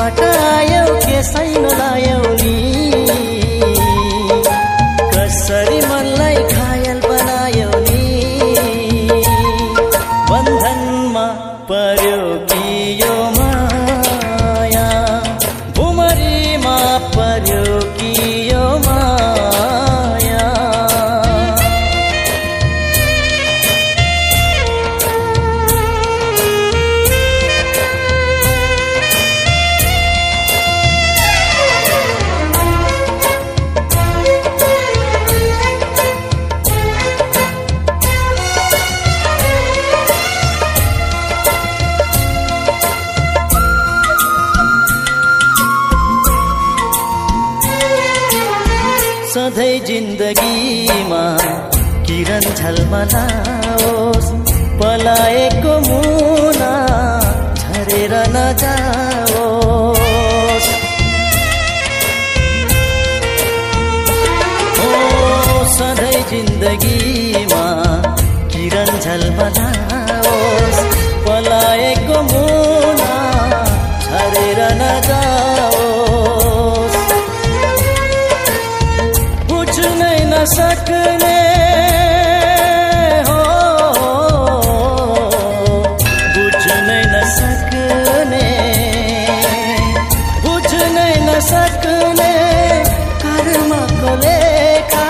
आयो के साइन लायो कसरी मनलाई घायल बनायो नि? बन्धनमा पर्यो कि यो माया? भुमरीमा पर्यो कि सधैँ जिन्दगीमा किरण झलमलाओस् पलाएको मुना झरेर नजाओस्। ओ सधैँ जिन्दगीमा किरण झलमलाओस् पलाएको मुना झरेर नजाओस् नसक्ने हो। बुझ्नै नसक्ने बुझ्नै नसक्ने कर्मको लेखा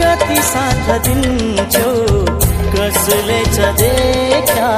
कति साथ दिन्छौ कसले छ देखा।